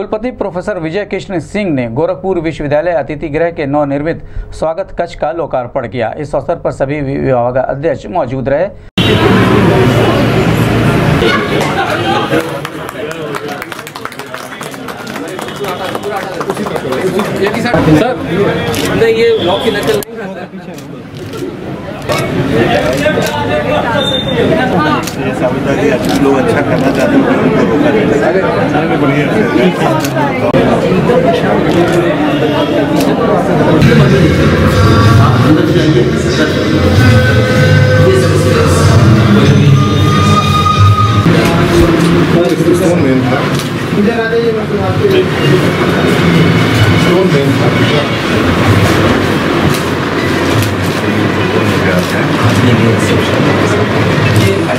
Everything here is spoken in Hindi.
कुलपति प्रोफेसर विजय कृष्ण सिंह ने गोरखपुर विश्वविद्यालय अतिथि गृह के नवनिर्मित स्वागत कक्ष का लोकार्पण किया। इस अवसर पर सभी विभाग अध्यक्ष मौजूद रहे। सर नहीं ये लॉक की नकल नहीं लोग अच्छा करना चाहते हैं उनको रोका आने